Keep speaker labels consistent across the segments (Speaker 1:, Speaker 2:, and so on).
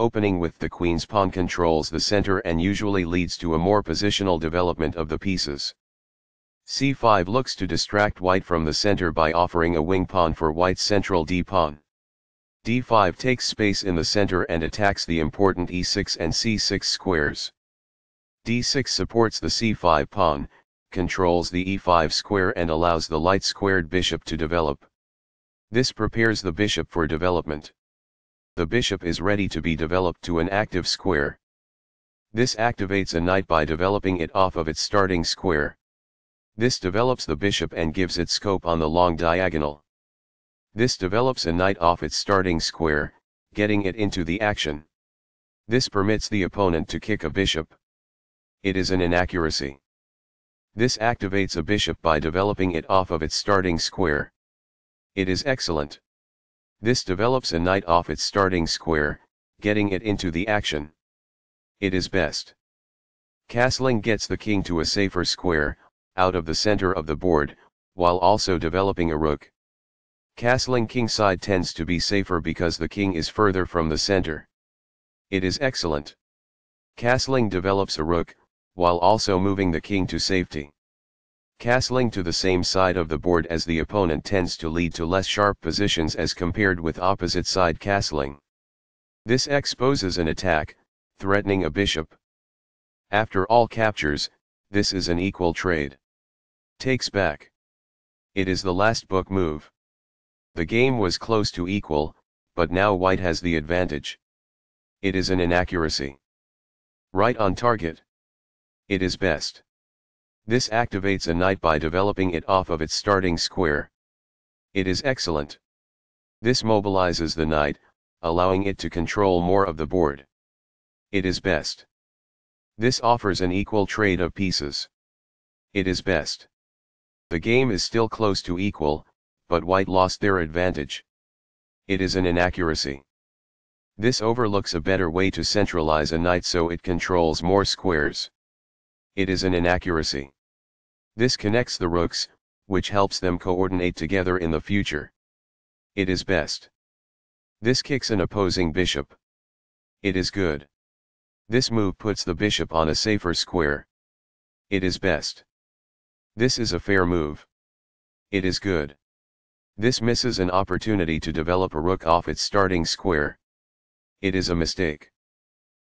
Speaker 1: opening with the queen's pawn controls the center and usually leads to a more positional development of the pieces. c5 looks to distract white from the center by offering a wing pawn for white's central d-pawn. d5 takes space in the center and attacks the important e6 and c6 squares. d6 supports the c5 pawn, controls the e5 square and allows the light squared bishop to develop. This prepares the bishop for development the bishop is ready to be developed to an active square. This activates a knight by developing it off of its starting square. This develops the bishop and gives it scope on the long diagonal. This develops a knight off its starting square, getting it into the action. This permits the opponent to kick a bishop. It is an inaccuracy. This activates a bishop by developing it off of its starting square. It is excellent. This develops a knight off its starting square, getting it into the action. It is best. Castling gets the king to a safer square, out of the center of the board, while also developing a rook. Castling kingside tends to be safer because the king is further from the center. It is excellent. Castling develops a rook, while also moving the king to safety. Castling to the same side of the board as the opponent tends to lead to less sharp positions as compared with opposite side castling. This exposes an attack, threatening a bishop. After all captures, this is an equal trade. Takes back. It is the last book move. The game was close to equal, but now white has the advantage. It is an inaccuracy. Right on target. It is best. This activates a knight by developing it off of its starting square. It is excellent. This mobilizes the knight, allowing it to control more of the board. It is best. This offers an equal trade of pieces. It is best. The game is still close to equal, but white lost their advantage. It is an inaccuracy. This overlooks a better way to centralize a knight so it controls more squares. It is an inaccuracy. This connects the rooks, which helps them coordinate together in the future. It is best. This kicks an opposing bishop. It is good. This move puts the bishop on a safer square. It is best. This is a fair move. It is good. This misses an opportunity to develop a rook off its starting square. It is a mistake.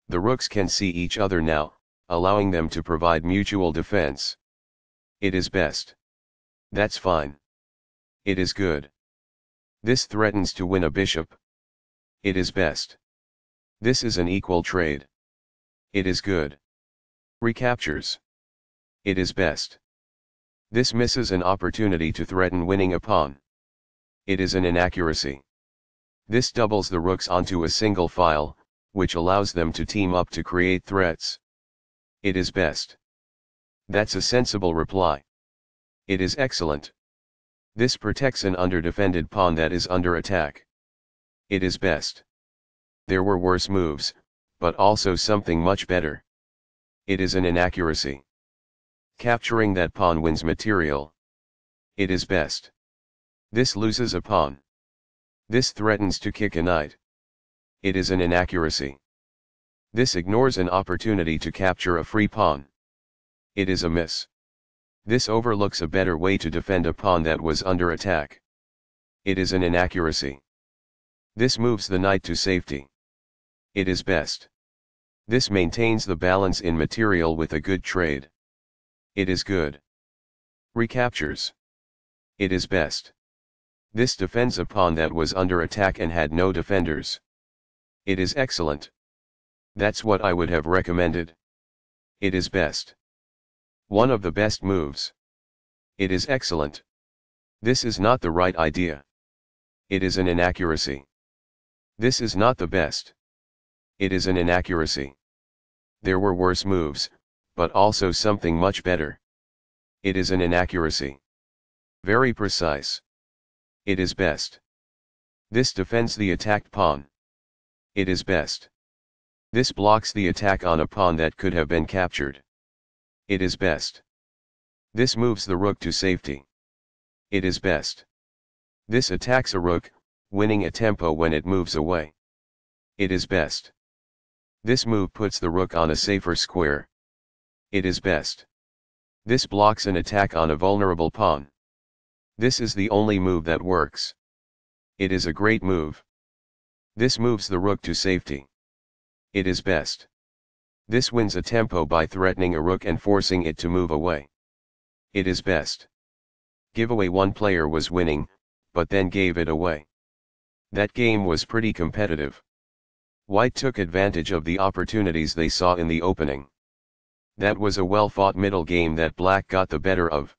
Speaker 1: The rooks can see each other now, allowing them to provide mutual defense. It is best. That's fine. It is good. This threatens to win a bishop. It is best. This is an equal trade. It is good. Recaptures. It is best. This misses an opportunity to threaten winning a pawn. It is an inaccuracy. This doubles the rooks onto a single file, which allows them to team up to create threats. It is best. That's a sensible reply. It is excellent. This protects an underdefended pawn that is under attack. It is best. There were worse moves, but also something much better. It is an inaccuracy. Capturing that pawn wins material. It is best. This loses a pawn. This threatens to kick a knight. It is an inaccuracy. This ignores an opportunity to capture a free pawn. It is a miss. This overlooks a better way to defend a pawn that was under attack. It is an inaccuracy. This moves the knight to safety. It is best. This maintains the balance in material with a good trade. It is good. Recaptures. It is best. This defends a pawn that was under attack and had no defenders. It is excellent. That's what I would have recommended. It is best. One of the best moves. It is excellent. This is not the right idea. It is an inaccuracy. This is not the best. It is an inaccuracy. There were worse moves, but also something much better. It is an inaccuracy. Very precise. It is best. This defends the attacked pawn. It is best. This blocks the attack on a pawn that could have been captured. It is best. This moves the rook to safety. It is best. This attacks a rook, winning a tempo when it moves away. It is best. This move puts the rook on a safer square. It is best. This blocks an attack on a vulnerable pawn. This is the only move that works. It is a great move. This moves the rook to safety. It is best. This wins a tempo by threatening a rook and forcing it to move away. It is best. Giveaway one player was winning, but then gave it away. That game was pretty competitive. White took advantage of the opportunities they saw in the opening. That was a well-fought middle game that black got the better of.